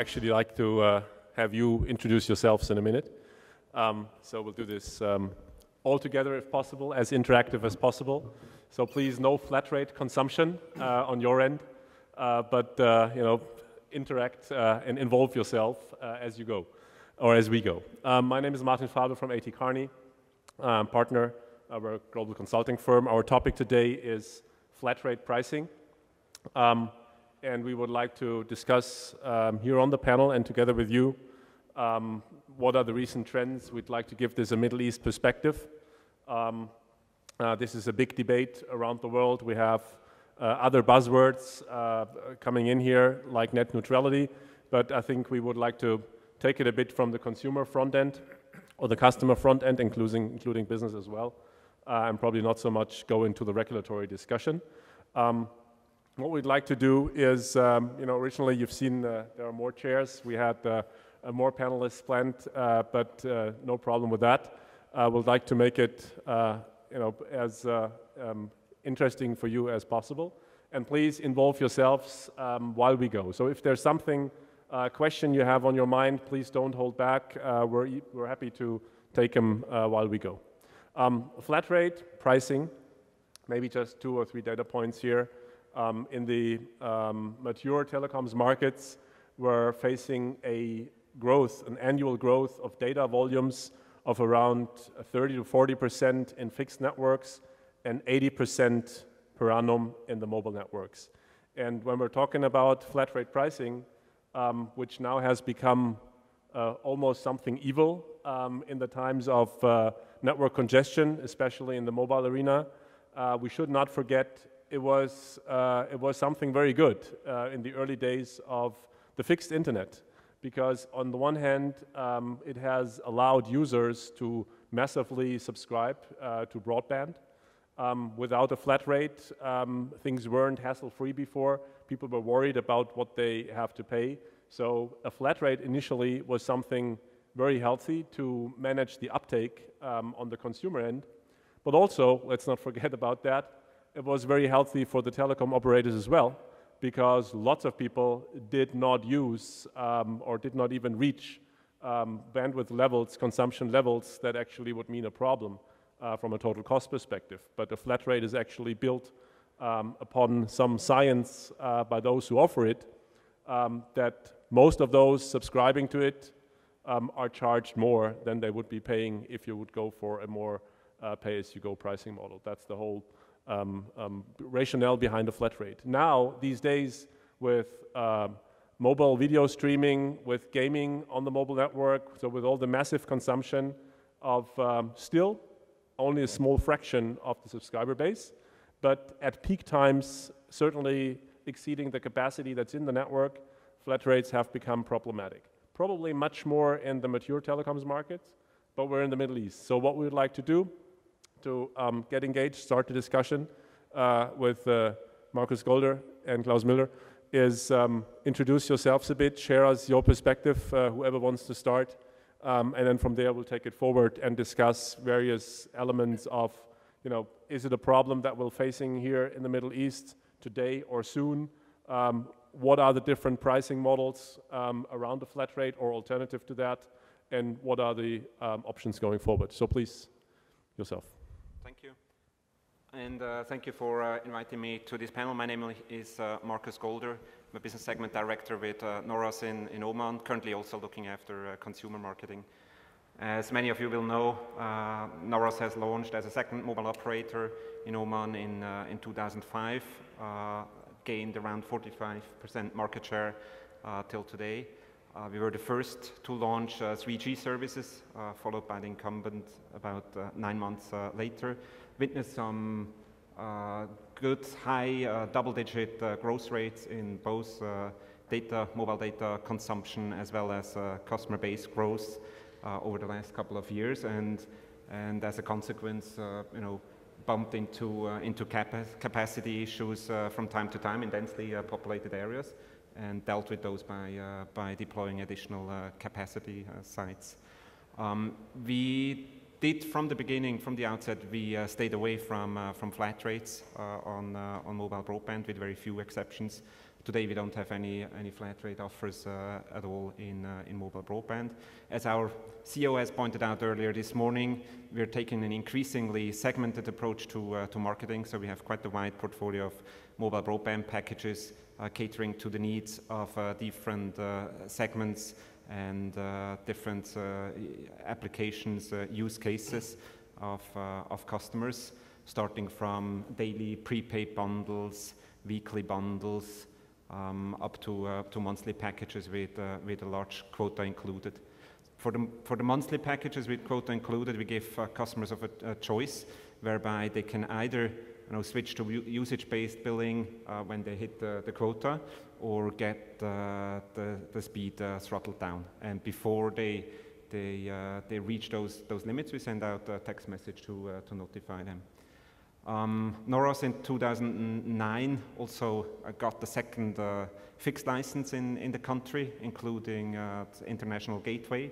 actually like to uh, have you introduce yourselves in a minute. Um, so we'll do this um, all together if possible, as interactive as possible. So please, no flat rate consumption uh, on your end, uh, but uh, you know, interact uh, and involve yourself uh, as you go, or as we go. Um, my name is Martin Faber from AT Kearney, um, partner of our global consulting firm. Our topic today is flat rate pricing. Um, and we would like to discuss um, here on the panel and together with you um, what are the recent trends. We'd like to give this a Middle East perspective. Um, uh, this is a big debate around the world. We have uh, other buzzwords uh, coming in here, like net neutrality, but I think we would like to take it a bit from the consumer front end or the customer front end, including, including business as well, uh, and probably not so much go into the regulatory discussion. Um, what we'd like to do is, um, you know, originally you've seen uh, there are more chairs. We had uh, more panelists planned, uh, but uh, no problem with that. Uh, we'd like to make it, uh, you know, as um, interesting for you as possible. And please involve yourselves um, while we go. So if there's something, question you have on your mind, please don't hold back. we're, we're happy to take them while we go. Um, flat rate pricing, maybe just two or three data points here um, in the um, mature telecoms markets, we're facing a growth, an annual growth of data volumes of around 30 to 40% in fixed networks and 80% per annum in the mobile networks. And when we're talking about flat rate pricing, um, which now has become uh, almost something evil um, in the times of uh, network congestion, especially in the mobile arena, uh, we should not forget it was, uh, it was something very good uh, in the early days of the fixed internet because on the one hand, um, it has allowed users to massively subscribe uh, to broadband. Um, without a flat rate, um, things weren't hassle-free before. People were worried about what they have to pay. So a flat rate initially was something very healthy to manage the uptake um, on the consumer end. But also, let's not forget about that, it was very healthy for the telecom operators as well, because lots of people did not use um, or did not even reach um, bandwidth levels, consumption levels that actually would mean a problem uh, from a total cost perspective. But the flat rate is actually built um, upon some science uh, by those who offer it, um, that most of those subscribing to it um, are charged more than they would be paying if you would go for a more uh, pay-as-you-go pricing model. That's the whole um, um, rationale behind a flat rate. Now, these days, with uh, mobile video streaming, with gaming on the mobile network, so with all the massive consumption of um, still only a small fraction of the subscriber base, but at peak times, certainly exceeding the capacity that's in the network, flat rates have become problematic. Probably much more in the mature telecoms markets, but we're in the Middle East. So what we would like to do to um, get engaged, start the discussion uh, with uh, Markus Golder and Klaus Müller is um, introduce yourselves a bit, share us your perspective, uh, whoever wants to start, um, and then from there we'll take it forward and discuss various elements of, you know, is it a problem that we're facing here in the Middle East today or soon? Um, what are the different pricing models um, around the flat rate or alternative to that? And what are the um, options going forward? So please, yourself. And uh, thank you for uh, inviting me to this panel. My name is uh, Markus Golder. I'm a business segment director with uh, Nawras in, in Oman, currently also looking after uh, consumer marketing. As many of you will know, uh, Nawras has launched as a second mobile operator in Oman in, in 2005, gained around 45% market share till today. Uh, we were the first to launch uh, 3G services, uh, followed by the incumbent about uh, nine months uh, later. Witnessed some uh, good high double-digit growth rates in both data, mobile data consumption, as well as customer base growth over the last couple of years, and and as a consequence, you know, bumped into into capa capacity issues from time to time in densely populated areas and dealt with those by, uh, by deploying additional uh, capacity uh, sites. Um, we did from the beginning, from the outset, we uh, stayed away from, uh, from flat rates uh, on, uh, on mobile broadband with very few exceptions. Today we don't have any, any flat rate offers uh, at all in, uh, in mobile broadband. As our CEO has pointed out earlier this morning, we're taking an increasingly segmented approach to, to marketing, so we have quite a wide portfolio of mobile broadband packages catering to the needs of different segments and uh, different uh, applications, uh, use cases of, of customers, starting from daily prepaid bundles, weekly bundles, um, up to, uh, to monthly packages with, uh, with a large quota included. For the, for the monthly packages with quota included, we give uh, customers of a, a, choice whereby they can either you know, switch to usage-based billing when they hit the, the quota, or get uh, the, the speed uh, throttled down. And before they, they, uh, they reach those, those limits, we send out a text message to, to notify them. Um, Nawras in 2009 also uh, got the second uh, fixed license in, in the country, including uh, International Gateway,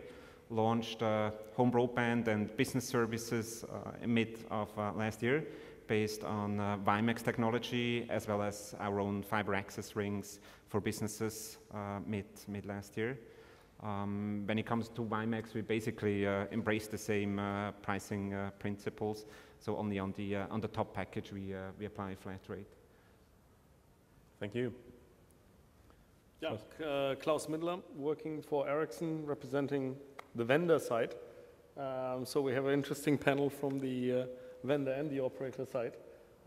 launched home broadband and business services mid of last year, based on uh, WiMAX technology as well as our own fiber access rings for businesses uh, mid, mid last year. Um, when it comes to WiMAX, we basically uh, embrace the same uh, pricing uh, principles. So only on the, uh, on the top package we, we apply a flat rate. Thank you. Yeah, Klaus Middler, working for Ericsson, representing the vendor side. Um, so we have an interesting panel from the vendor and the operator side.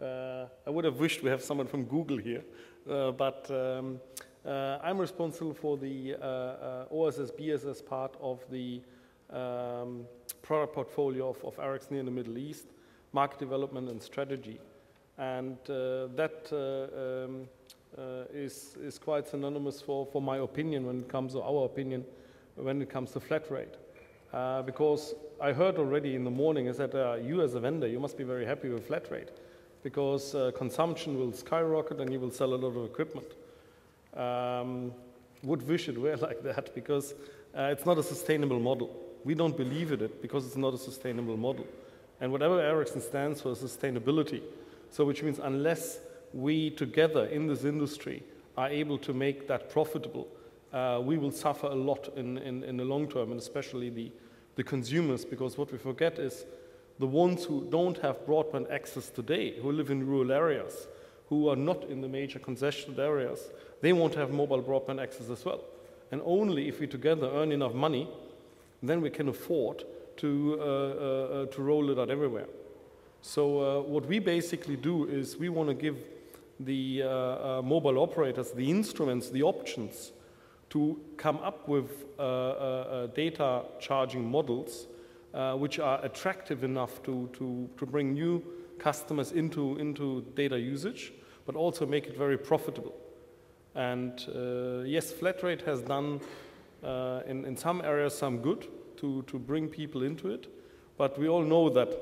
Uh, I would have wished we have someone from Google here, uh, but um, uh, I'm responsible for the uh, uh, OSS BSS part of the um, product portfolio of, of Ericsson in the Middle East, market development and strategy. And uh, that um, is, is quite synonymous for, for my opinion when it comes to our opinion when it comes to flat rate. Because I heard already in the morning is that uh, you as a vendor, you must be very happy with flat rate because uh, consumption will skyrocket and you will sell a lot of equipment. Um, would wish it were like that because uh, it's not a sustainable model. We don't believe in it because it's not a sustainable model. And whatever Ericsson stands for is sustainability. So which means unless we together in this industry are able to make that profitable, uh, we will suffer a lot in, in, in, the long term, and especially the, the consumers, because what we forget is the ones who don't have broadband access today, who live in rural areas, who are not in the major congested areas, they want to have mobile broadband access as well. And only if we together earn enough money, then we can afford to, uh, uh, uh to roll it out everywhere. So uh, what we basically do is we want to give the uh, mobile operators the instruments, the options to come up with uh, uh, uh, data charging models uh, which are attractive enough to, to, to bring new customers into, into data usage, but also make it very profitable. And uh, yes, flat rate has done uh, in, in some areas some good to, to bring people into it, but we all know that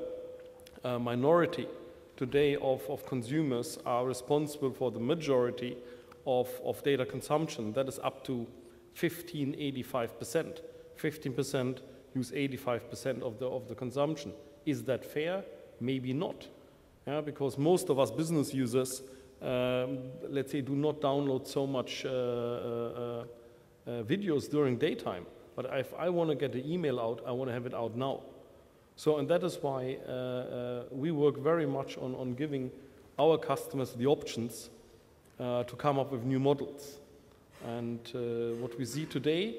a minority today of, of consumers are responsible for the majority of, of data consumption. That is up to 15, 85%. 15% use 85% of the, of the consumption. Is that fair? Maybe not. Yeah, because most of us business users, um, let's say, do not download so much uh, uh, uh, uh videos during daytime. But if I want to get the email out, I want to have it out now. So, and that is why uh, uh, we work very much on, on giving our customers the options to come up with new models. And uh, what we see today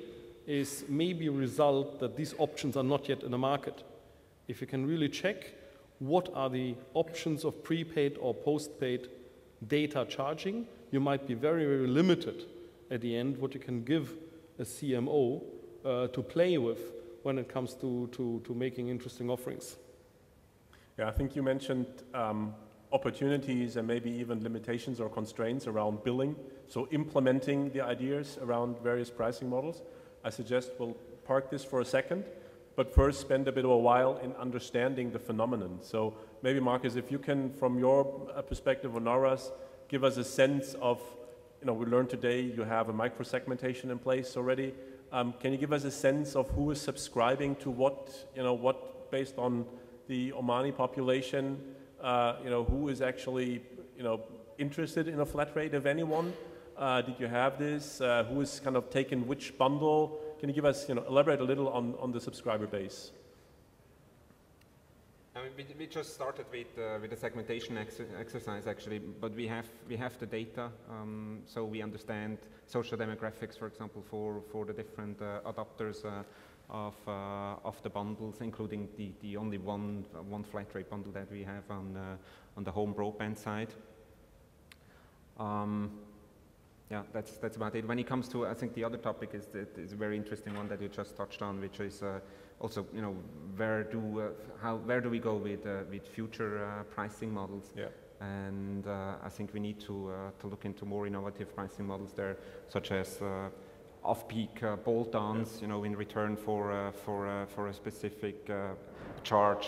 is maybe a result that these options are not yet in the market. If you can really check what are the options of prepaid or postpaid data charging, you might be very, very limited at the end what you can give a CMO uh, to play with when it comes to, to, to making interesting offerings. Yeah, I think you mentioned um, opportunities and maybe even limitations or constraints around billing. So implementing the ideas around various pricing models. I suggest we'll park this for a second, but first spend a bit of a while in understanding the phenomenon. So maybe Marcus, if you can, from your uh, perspective on Nawras, give us a sense of, you know, we learned today you have a micro-segmentation in place already. Um, can you give us a sense of who is subscribing to what, you know, what based on the Omani population, uh, you know, who is actually, you know, interested in a flat rate, if anyone? Uh, did you have this? Uh, who is kind of taken which bundle? Can you give us, you know, elaborate a little on, on the subscriber base? I mean, we, we just started with, uh, with the segmentation ex exercise actually, but we have, we have the data, um, so we understand social demographics, for example, for, for the different uh, adopters uh, of, uh, of the bundles, including the, the only one, uh, one flat rate bundle that we have on, uh, on the home broadband side. Um, yeah, that's, that's about it. When it comes to, I think the other topic is, that is a very interesting one that you just touched on, which is also, you know, where do uh, how where do we go with uh, with future uh, pricing models? Yeah. And I think we need to to look into more innovative pricing models there, such as off-peak bolt-ons, yeah. you know, in return for for for a specific charge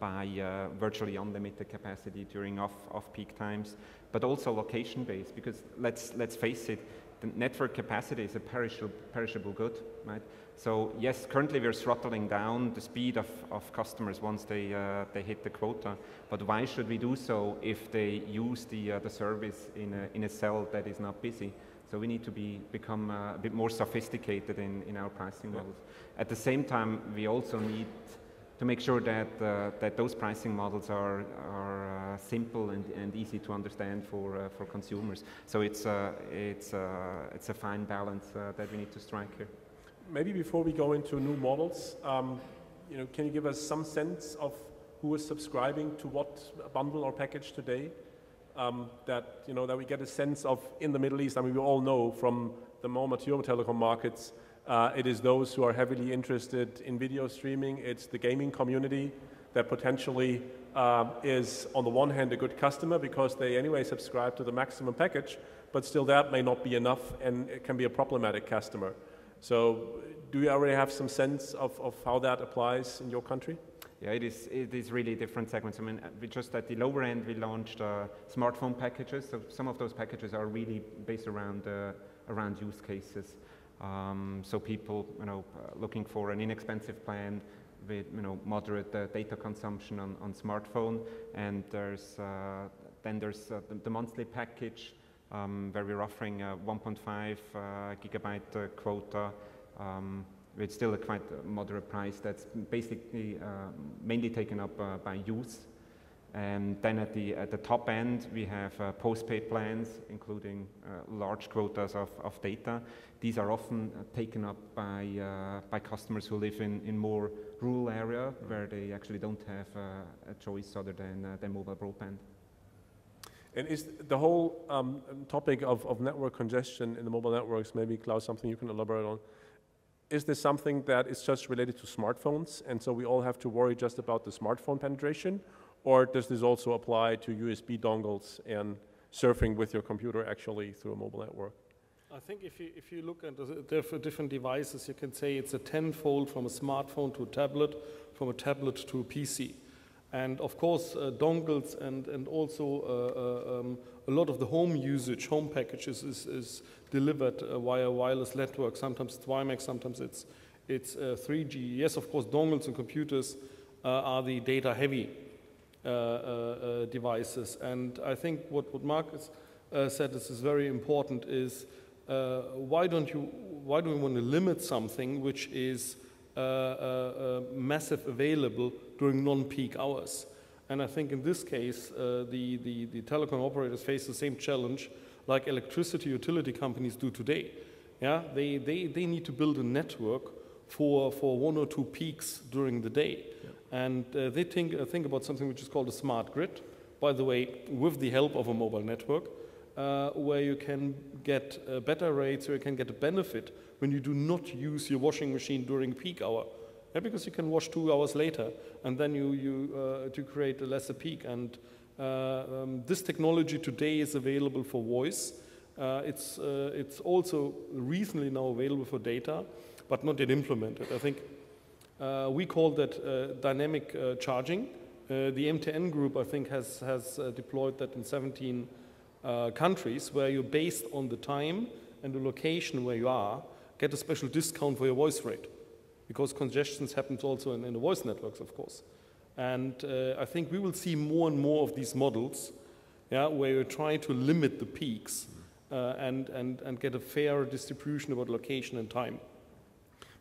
by uh, virtually unlimited capacity during off, off-peak times, but also location-based, because let's, let's face it, the network capacity is a perishable, perishable good, right? So yes, currently we're throttling down the speed of, of customers once they, uh, they hit the quota. But why should we do so if they use the, uh, the service in a, in a cell that is not busy? So we need to be, become uh, a bit more sophisticated in, in our pricing models. At the same time, we also need to make sure that, uh, that those pricing models are, are uh, simple and, and easy to understand for, uh, for consumers. So it's, it's, it's a fine balance that we need to strike here maybe before we go into new models, um, you know, can you give us some sense of who is subscribing to what bundle or package today? Um, that you know that we get a sense of in the Middle East. I mean, we all know from the more mature telecom markets, uh, it is those who are heavily interested in video streaming. It's the gaming community that potentially uh, is, on the one hand, a good customer because they anyway subscribe to the maximum package, but still that may not be enough and it can be a problematic customer. So do you already have some sense of, of how that applies in your country? Yeah, it is, it is really different segments. I mean, we just at the lower end, we launched uh, smartphone packages. So some of those packages are really based around, uh, around use cases. Um, so people, you know, uh, looking for an inexpensive plan with, you know, moderate uh, data consumption on, on smartphone. And there's, uh, then there's uh, the, the monthly package um, where we're offering a 1.5 uh, gigabyte uh, quota um, with still a quite moderate price that's basically uh, mainly taken up by youth. And then at the, at the top end, we have uh, postpaid plans, including uh, large quotas of, of data. These are often uh, taken up by, by customers who live in, in more rural area where they actually don't have a choice other than, than mobile broadband. And is the whole um, topic of, of network congestion in the mobile networks, maybe Klaus, something you can elaborate on, is this something that is just related to smartphones and so we all have to worry just about the smartphone penetration or does this also apply to USB dongles and surfing with your computer actually through a mobile network? I think if you, if you look at the different devices, you can say it's a tenfold from a smartphone to a tablet, from a tablet to a PC. And of course, uh, dongles and, and also uh, uh, um, a lot of the home usage, home packages is, is delivered uh, via wireless network. Sometimes it's WiMAX, sometimes it's, it's 3G. Uh, yes, of course, dongles and computers uh, are the data heavy devices. And I think what, what Markus said is, is very important is why don't you, why do we want to limit something which is uh, uh, massive available during non-peak hours. And I think in this case, uh, the, the, the telecom operators face the same challenge like electricity utility companies do today. Yeah, they, they, they need to build a network for, for one or two peaks during the day. Yeah. And uh, they think, uh, think about something which is called a smart grid, by the way, with the help of a mobile network, uh, where you can get better rates, where you can get a benefit when you do not use your washing machine during peak hour. Yeah, because you can wash two hours later, and then you, you uh, to create a lesser peak. And uh, um, this technology today is available for voice. Uh, it's, uh, it's also recently now available for data, but not yet implemented. I think uh, we call that uh, dynamic charging. the MTN group, I think, has, has deployed that in 17 countries, where you're based on the time and the location where you are, get a special discount for your voice rate. Because congestions happens also in, in the voice networks, of course. And uh, I think we will see more and more of these models yeah, where you try to limit the peaks uh, and, and, and get a fair distribution about location and time.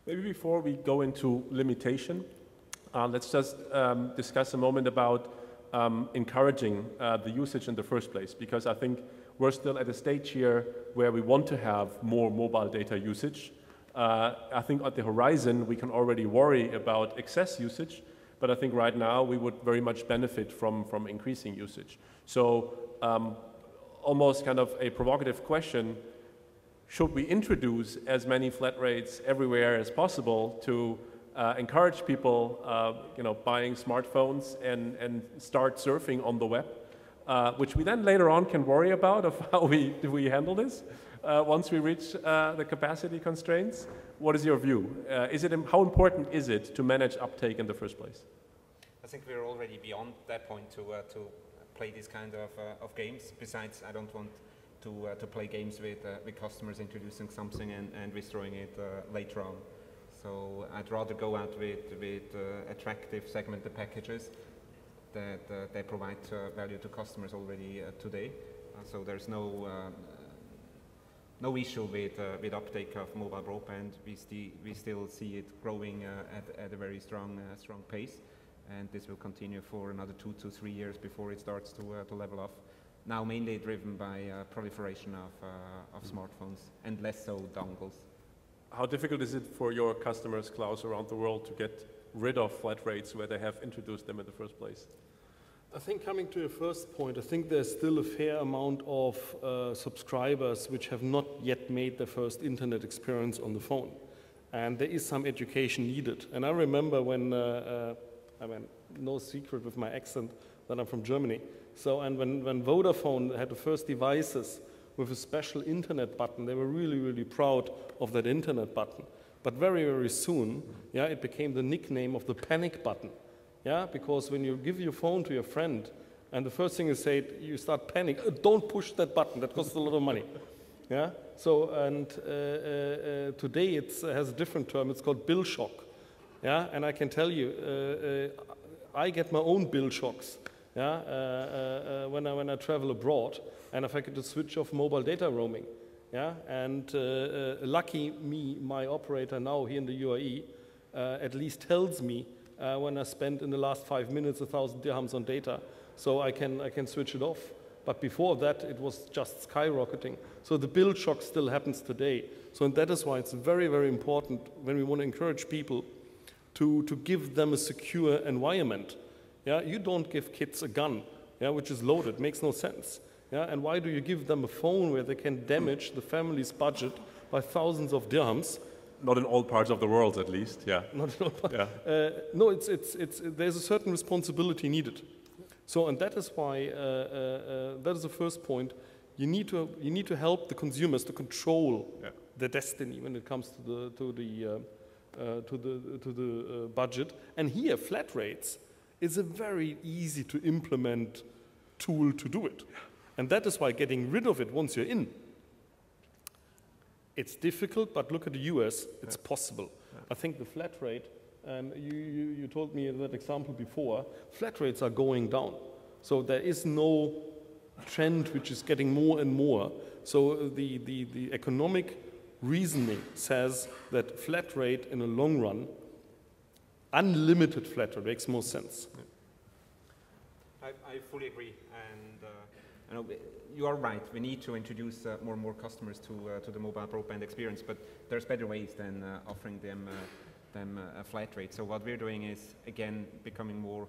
Maybe before we go into limitation, uh, let's just um, discuss a moment about um, encouraging uh, the usage in the first place, because I think we're still at a stage here where we want to have more mobile data usage. Uh, I think at the horizon, we can already worry about excess usage, but I think right now we would very much benefit from, from increasing usage. So um, almost kind of a provocative question, should we introduce as many flat rates everywhere as possible to uh, encourage people, uh, you know, buying smartphones and, and start surfing on the web, uh, which we then later on can worry about of how we, do we handle this uh, once we reach uh, the capacity constraints. What is your view? Uh, is it, how important is it to manage uptake in the first place? I think we're already beyond that point to, to play this kind of, of games. Besides, I don't want to, to play games with, with customers introducing something and, and destroying it later on. So I'd rather go out with, with uh, attractive segmented packages that uh, they provide uh, value to customers already today. so there's no no issue with, uh, with uptake of mobile broadband. We, sti we still see it growing uh, at, at a very strong, uh, strong pace. And this will continue for another two to three years before it starts to, to level off. Now mainly driven by proliferation of, of smartphones and less so dongles how difficult is it for your customers, Klaus, around the world to get rid of flat rates where they have introduced them in the first place? I think coming to your first point, I think there's still a fair amount of uh, subscribers which have not yet made their first internet experience on the phone. And there is some education needed. And I remember when, uh, uh, I mean, no secret with my accent that I'm from Germany. So, and when, when Vodafone had the first devices with a special internet button. They were really, really proud of that internet button. But very, very soon, yeah, it became the nickname of the panic button. Yeah, because when you give your phone to your friend, and the first thing you say, you start panic. Uh, don't push that button. That costs a lot of money. Yeah. So and uh, uh, uh today it has a different term. It's called bill shock. Yeah. And I can tell you, uh, uh, I get my own bill shocks. Yeah. when I when I travel abroad, and if I could just switch off mobile data roaming. Yeah, and lucky me, my operator now here in the UAE at least tells me uh, when I spent in the last five minutes a thousand dirhams on data, so I can I can switch it off. But before that, it was just skyrocketing. So the bill shock still happens today. So that is why it's very very important when we want to encourage people to to give them a secure environment. Yeah, you don't give kids a gun, yeah, which is loaded. Makes no sense. Yeah, and why do you give them a phone where they can damage the family's budget by thousands of dirhams? Not in all parts of the world, at least. Yeah. Not in all parts. Yeah. Uh, no, it's, it's, it's, there's a certain responsibility needed. So, and that is why uh, uh, uh, that is the first point. You need to you need to help the consumers to control yeah. their destiny when it comes to the to the uh, uh, to the to the budget. And here, flat rates is a very easy to implement tool to do it. And that is why getting rid of it once you're in, it's difficult, but look at the US, it's yeah. possible. Yeah. I think the flat rate, and you, you, you told me that example before, flat rates are going down. So there is no trend which is getting more and more. So the, the, the economic reasoning says that flat rate in the long run, unlimited flat rate makes more sense. Yeah. I, I fully agree. Uh, know, you are right. We need to introduce uh, more and more customers to uh, to the mobile broadband experience, but there's better ways than uh, offering them uh, them uh, a flat rate. So what we're doing is again becoming more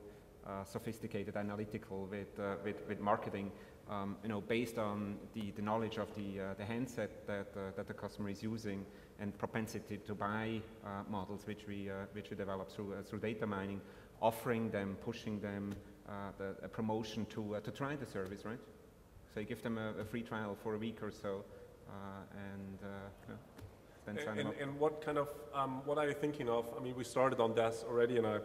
sophisticated, analytical with with, with marketing. Um, you know, based on the, the knowledge of the the handset that that the customer is using and propensity to buy models, which we which we develop through through data mining, offering them, pushing them. The, a promotion to to try the service, right? So you give them a, a free trial for a week or so, uh, and uh, then sign and, up. And what kind of, um, what are you thinking of? I mean, we started on DAS already, and I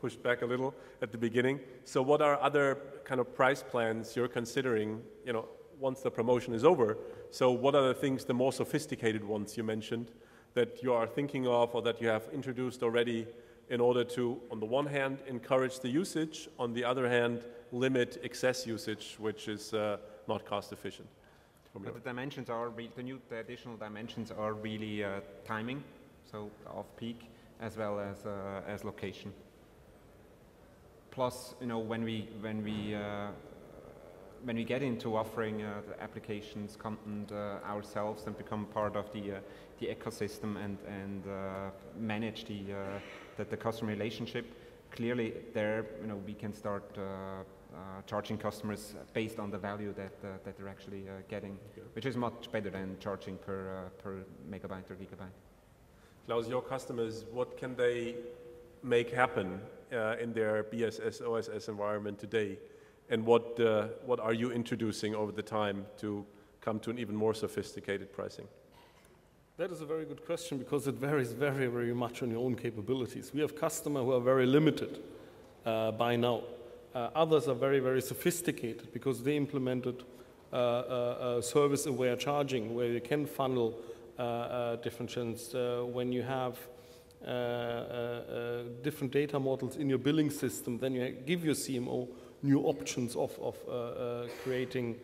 pushed back a little at the beginning. So what are other kind of price plans you're considering, you know, once the promotion is over? So what are the things, the more sophisticated ones you mentioned, that you are thinking of or that you have introduced already in order to, on the one hand, encourage the usage, on the other hand, limit excess usage, which is uh, not cost efficient? But the dimensions are, the new the additional dimensions are really uh, timing, so off-peak, as well as, uh, as location. Plus, you know, when we, when we, uh, when we get into offering uh, the applications, content uh, ourselves and become part of the, uh, the ecosystem and, and manage the, the, the, customer relationship, clearly there, you know, we can start charging customers based on the value that, uh, that they're actually uh, getting, okay. which is much better than charging per, per megabyte or gigabyte. Klaus, your customers, what can they make happen in their BSS OSS environment today? And what, what are you introducing over the time to come to an even more sophisticated pricing? That is a very good question because it varies very, very much on your own capabilities. We have customers who are very limited uh, by now. Uh, others are very, very sophisticated because they implemented uh, uh, uh service-aware charging where you can funnel uh, uh, different channels. when you have different data models in your billing system, then you give your CMO new options of, of creating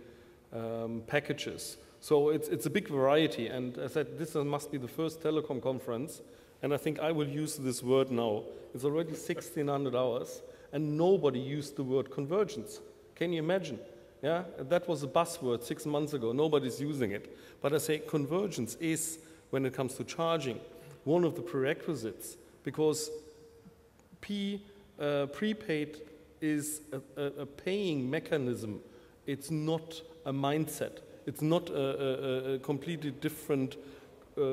um, packages. So it's, it's a big variety, and I said this must be the first telecom conference, and I think I will use this word now. It's already 1600 hours, and nobody used the word convergence. Can you imagine? Yeah, that was a buzzword six months ago. Nobody's using it. But I say convergence is, when it comes to charging, one of the prerequisites because P, uh, prepaid is a, a, a, paying mechanism. It's not a mindset. It's not a, a completely different uh, uh,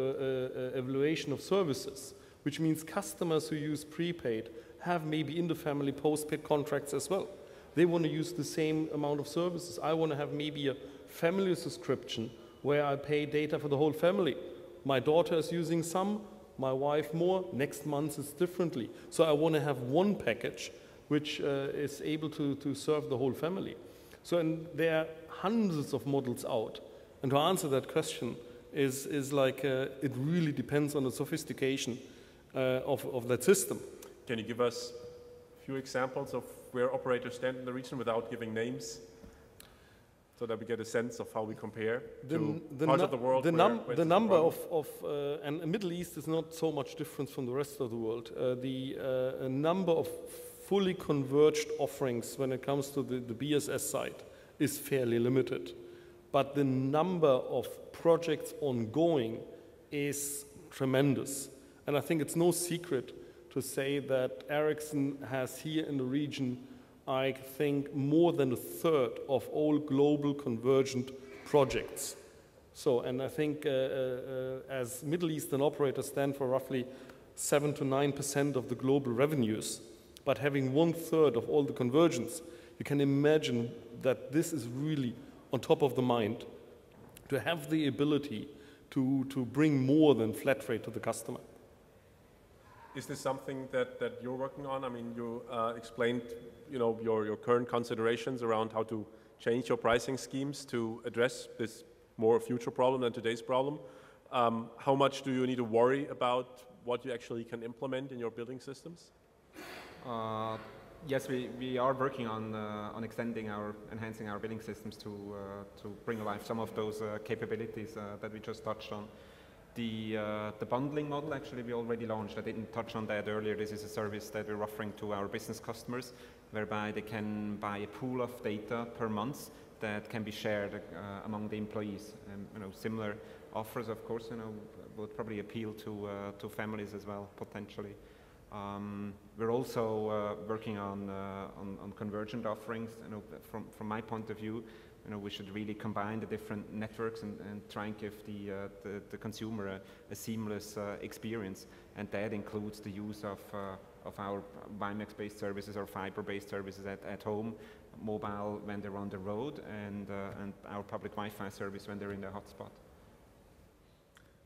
evaluation of services, which means customers who use prepaid have maybe in the family postpaid contracts as well. They want to use the same amount of services. I want to have maybe a family subscription where I pay data for the whole family. My daughter is using some, my wife more, next month is differently. So I want to have one package which uh, is able to, to serve the whole family. So and there are hundreds of models out. And to answer that question is, is like, uh, it really depends on the sophistication uh, of, of that system. Can you give us a few examples of where operators stand in the region without giving names? So that we get a sense of how we compare the, to the parts of the world. The, num the number of, of uh, and the Middle East is not so much different from the rest of the world. Uh, the uh, number of fully converged offerings when it comes to the, the BSS side is fairly limited. But the number of projects ongoing is tremendous. And I think it's no secret to say that Ericsson has here in the region, I think, more than a third of all global convergent projects. So, and I think uh, uh, as Middle Eastern operators stand for roughly 7 to 9% of the global revenues, but having one third of all the convergence, you can imagine that this is really on top of the mind to have the ability to, to bring more than flat rate to the customer. Is this something that, that you're working on? I mean, you uh, explained you know, your, your current considerations around how to change your pricing schemes to address this more future problem than today's problem. Um, how much do you need to worry about what you actually can implement in your billing systems? Uh, yes, we, we are working on, uh, on extending our, enhancing our billing systems to, uh, to bring alive some of those uh, capabilities uh, that we just touched on. The, uh, the bundling model actually we already launched. I didn't touch on that earlier. This is a service that we're offering to our business customers whereby they can buy a pool of data per month that can be shared uh, among the employees. Um, you know, similar offers, of course, you know, would probably appeal to, uh, to families as well, potentially. Um, we're also uh, working on, uh, on, on, convergent offerings. You know, from, from my point of view, you know, we should really combine the different networks and, and try and give the, uh, the, the, consumer a, a seamless uh, experience. And that includes the use of, uh, of our WiMAX-based services or fiber-based services at, at home, mobile when they're on the road, and, uh, and our public Wi-Fi service when they're in the hotspot.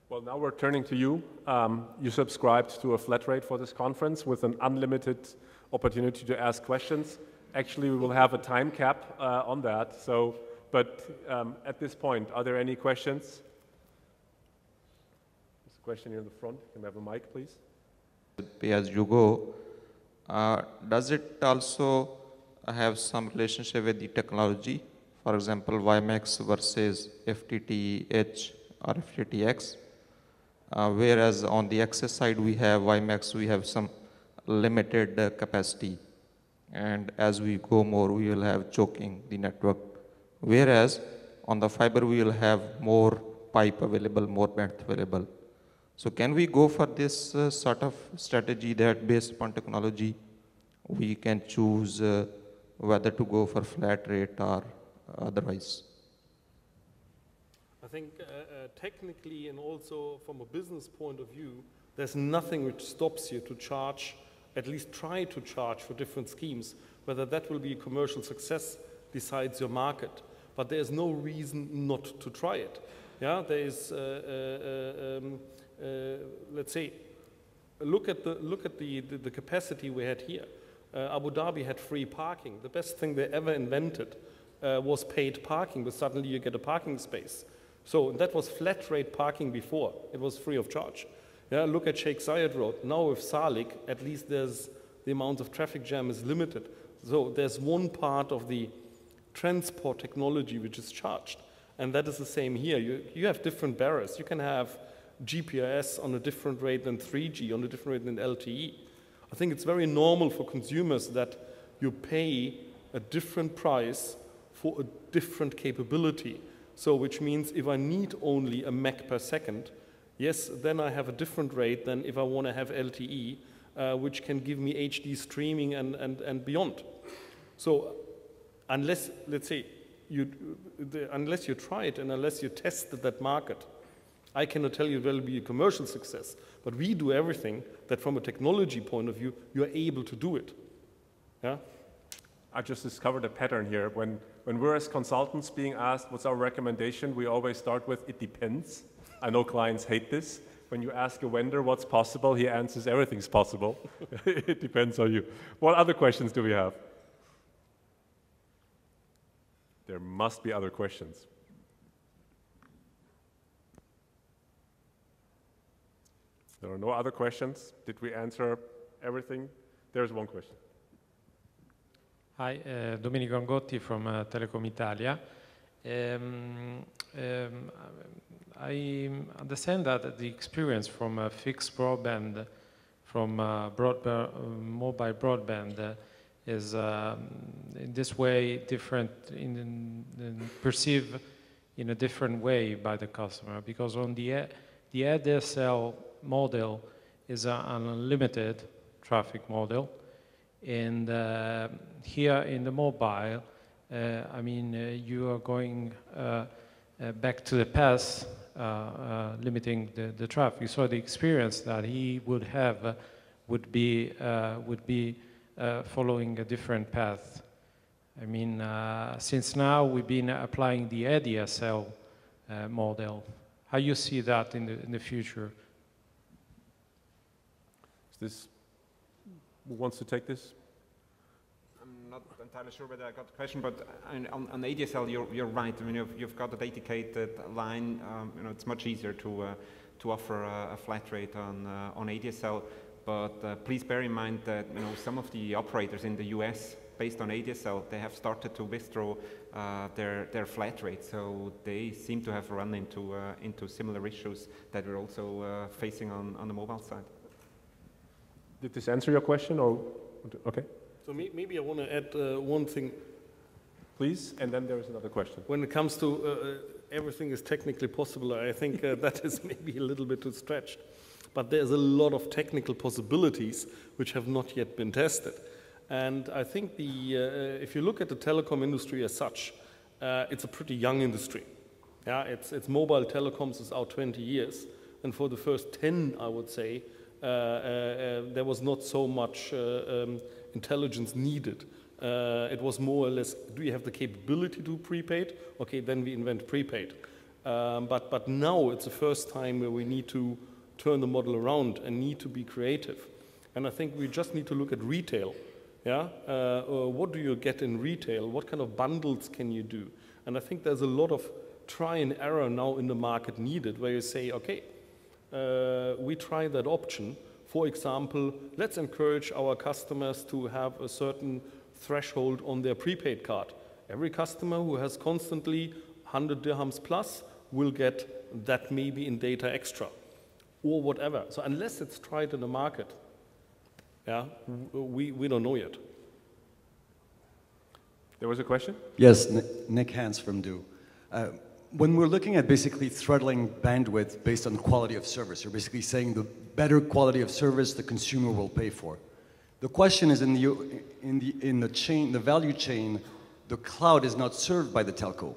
Well, now we're turning to you. Um, you subscribed to a flat rate for this conference with an unlimited opportunity to ask questions. Actually, we will have a time cap uh, on that. So but um, at this point, are there any questions? There's a question here in the front. Can we have a mic, please? As you go. Uh, does it also have some relationship with the technology? For example, WiMAX versus FTTH or FTTX. Uh, whereas on the access side, we have WiMAX, we have some limited uh, capacity. And as we go more, we will have choking the network. Whereas on the fiber, we will have more pipe available, more bandwidth available. So can we go for this uh, sort of strategy that based upon technology, we can choose uh, whether to go for flat rate or otherwise? I think uh, uh, technically and also from a business point of view, there's nothing which stops you to charge, at least try to charge for different schemes. Whether that will be a commercial success decides your market. But there's no reason not to try it. Yeah, there is, uh, uh, uh um, uh, let's say, look at the, look at the, the, the capacity we had here. Uh, Abu Dhabi had free parking. The best thing they ever invented was paid parking, but suddenly you get a parking space. So that was flat rate parking before. It was free of charge. Yeah, look at Sheikh Zayed Road. Now with Salik, at least there's the amount of traffic jam is limited. So there's one part of the transport technology which is charged. And that is the same here. You, you have different barriers. You can have GPRS on a different rate than 3G, on a different rate than LTE. I think it's very normal for consumers that you pay a different price for a different capability. So which means if I need only a meg per second, yes, then I have a different rate than if I want to have LTE, uh, which can give me HD streaming and, and, and beyond. So unless, let's say, you, the, unless you try it and unless you test that market, I cannot tell you it will be a commercial success. But we do everything that from a technology point of view, you are able to do it. Yeah? I just discovered a pattern here. When, when we're as consultants being asked what's our recommendation, we always start with it depends. I know clients hate this. When you ask a vendor what's possible, he answers everything's possible. it depends on you. What other questions do we have? There must be other questions. There are no other questions. Did we answer everything? There's one question. Hi, uh, Domenico Angotti from uh, Telecom Italia. Um, um, I understand that the experience from uh, fixed broadband, from uh, broadband, uh, mobile broadband, uh, is um, in this way different, in, in, perceived in a different way by the customer. Because on the the ADSL model is an unlimited traffic model, and uh, here in the mobile, uh, I mean, uh, you are going back to the past, limiting the, the traffic. So the experience that he would have would be, would be following a different path. I mean, uh, since now we've been applying the ADSL uh, model. How you see that in the, in the future? Is this who wants to take this? I'm not entirely sure whether I got the question, but on, on ADSL, you're, you're right. I mean, you've, you've got a dedicated line. Um, you know, it's much easier to uh, to offer a, a, flat rate on uh, on ADSL. But uh, please bear in mind that you know some of the operators in the U.S. based on ADSL, they have started to withdraw uh, their their flat rate. So they seem to have run into uh, into similar issues that we're also uh, facing on on the mobile side. Did this answer your question or, okay? So maybe I want to add uh, one thing. Please, and then there is another question. When it comes to uh, uh everything is technically possible, I think uh, that is maybe a little bit too stretched. But there's a lot of technical possibilities which have not yet been tested. And I think the, uh, if you look at the telecom industry as such, uh, it's a pretty young industry. Yeah, it's, it's mobile telecoms is out 20 years. And for the first 10, I would say, uh, uh, uh, there was not so much um, intelligence needed. it was more or less, do you have the capability to prepaid? Okay, then we invent prepaid. Um, but, but now it's the first time where we need to turn the model around and need to be creative. And I think we just need to look at retail. Yeah? Uh, uh, what do you get in retail? What kind of bundles can you do? And I think there's a lot of try and error now in the market needed where you say, okay, uh, we try that option. For example, let's encourage our customers to have a certain threshold on their prepaid card. Every customer who has constantly 100 dirhams plus will get that maybe in data extra or whatever. So unless it's tried in the market, yeah, we, we don't know yet. There was a question? Yes, Nick Hans from du. Uh, when we're looking at basically throttling bandwidth based on quality of service, you're basically saying the better quality of service the consumer will pay for. The question is in the, in the, in the chain, the value chain, the cloud is not served by the telco.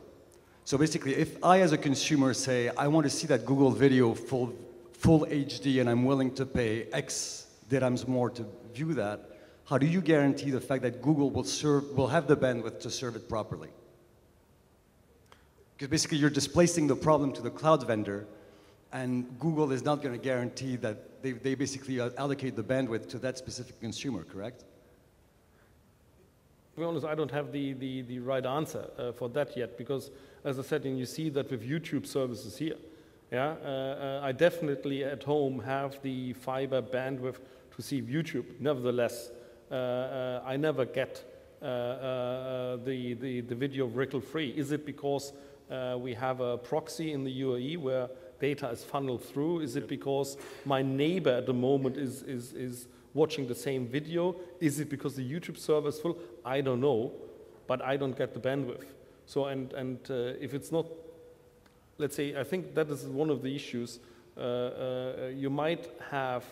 So basically, if I as a consumer say, I want to see that Google video full, full HD and I'm willing to pay X dirhams more to view that, how do you guarantee the fact that Google will, serve, will have the bandwidth to serve it properly? Because basically you're displacing the problem to the cloud vendor and Google is not going to guarantee that they, they basically allocate the bandwidth to that specific consumer, correct? To be honest, I don't have the, the, the right answer uh, for that yet because, as I said, and you see that with YouTube services here, yeah, uh, uh, I definitely at home have the fiber bandwidth to see YouTube. Nevertheless, uh, uh, I never get uh, the, the, the video wrinkle free. Is it because we have a proxy in the UAE where data is funneled through? Is it because my neighbor at the moment is, is, is watching the same video? Is it because the YouTube server is full? I don't know, but I don't get the bandwidth. So, and, and uh, if it's not, let's say, I think that is one of the issues. Uh, uh, you might have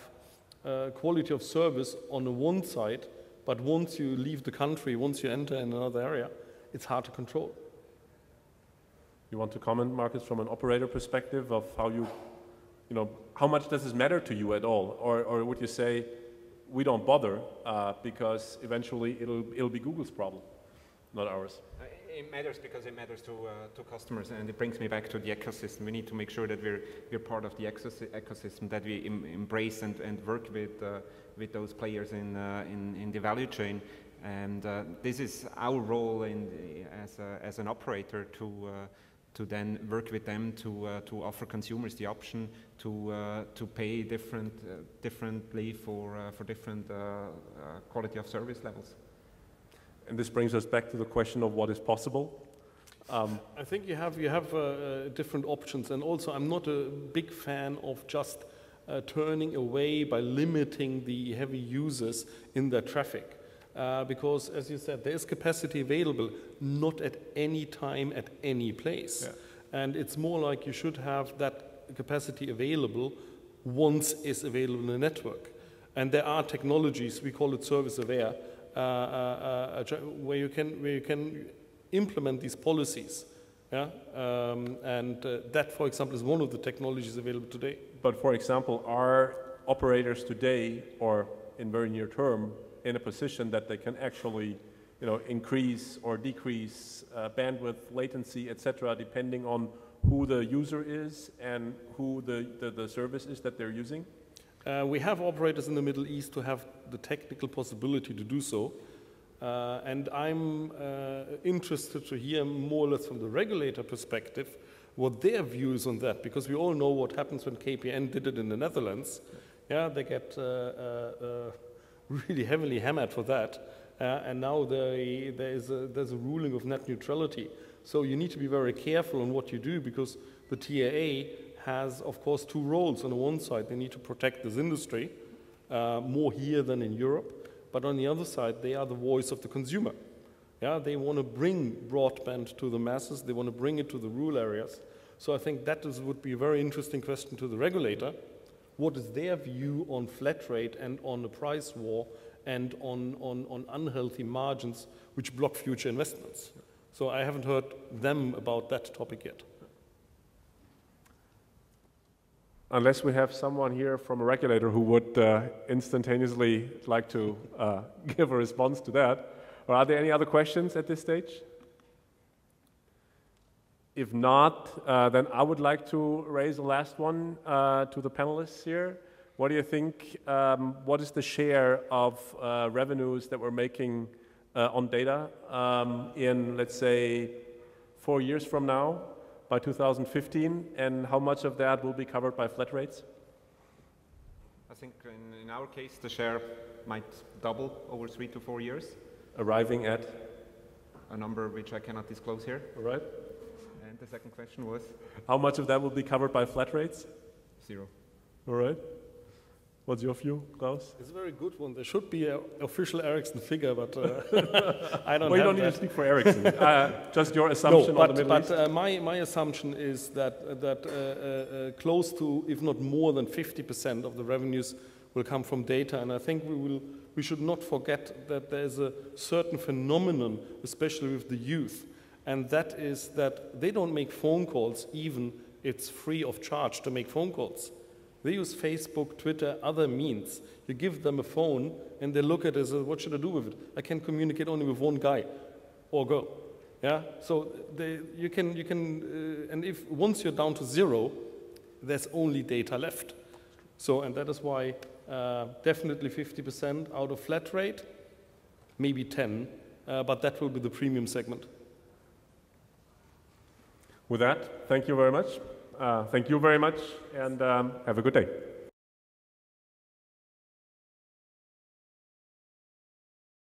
uh, quality of service on the one side, but once you leave the country, once you enter in another area, it's hard to control. You want to comment, Marcus, from an operator perspective of how you, you know, how much does this matter to you at all? Or, or would you say, we don't bother uh, because eventually it'll, it'll be Google's problem, not ours? Uh, it matters because it matters to, uh, to customers and it brings me back to the ecosystem. We need to make sure that we're, we're part of the ecosystem, that we em embrace and, and work with, uh, with those players in, uh, in, in the value chain. And uh, this is our role in the, as, a, as an operator to, to then work with them to, uh, to offer consumers the option to, uh, to pay different, uh, differently for, uh, for different uh, uh, quality of service levels. And this brings us back to the question of what is possible. Um, I think you have, you have different options. And also, I'm not a big fan of just turning away by limiting the heavy users in their traffic. Uh, because, as you said, there is capacity available, not at any time, at any place. Yeah. And it's more like you should have that capacity available once it's available in the network. And there are technologies, we call it service aware, uh, uh, uh where, you can, where you can implement these policies. Yeah? Um, and uh, that, for example, is one of the technologies available today. But for example, are operators today, or in very near term, in a position that they can actually you know, increase or decrease uh, bandwidth, latency, etc., depending on who the user is and who the, the, the service is that they're using? Uh, we have operators in the Middle East who have the technical possibility to do so. Uh, and I'm uh, interested to hear more or less from the regulator perspective what their views on that, because we all know what happens when KPN did it in the Netherlands. Yeah, they get uh, uh, really heavily hammered for that. Uh, and now there is a, there's a ruling of net neutrality. So you need to be very careful on what you do because the TRA has, of course, two roles. On the one side, they need to protect this industry uh, more here than in Europe. But on the other side, they are the voice of the consumer. Yeah, they want to bring broadband to the masses. They want to bring it to the rural areas. So I think that is, would be a very interesting question to the regulator what is their view on flat rate and on the price war and on, on, on unhealthy margins which block future investments. So I haven't heard them about that topic yet. Unless we have someone here from a regulator who would uh, instantaneously like to uh, give a response to that. Or are there any other questions at this stage? If not, uh, then I would like to raise the last one uh, to the panelists here. What do you think? Um, what is the share of uh, revenues that we're making uh, on data um, in, let's say, four years from now, by 2015, and how much of that will be covered by flat rates? I think in, in our case, the share might double over three to four years, Arriving at, a number which I cannot disclose here. all right? And the second question was How much of that will be covered by flat rates? zero. All right? What's your view, Klaus? It's a very good one. There should be an official Ericsson figure, but uh, I don't Well, you don't need to speak for Ericsson. uh, just your No, assumption on the but, but uh, my, my assumption is that, that uh, uh, uh, close to, if not more than 50% of the revenues will come from data. And I think we, will, we should not forget that there's a certain phenomenon, especially with the youth, and that is that they don't make phone calls even it's free of charge to make phone calls. They use Facebook, Twitter, other means. You give them a phone and they look at it as, uh, what should I do with it? I can communicate only with one guy or girl. Yeah, so they, you can, you can uh, and if once you're down to zero, there's only data left. So, and that is why uh, definitely 50% out of flat rate, maybe 10, uh, but that will be the premium segment. With that, thank you very much. Uh, thank you very much, and um, have a good day.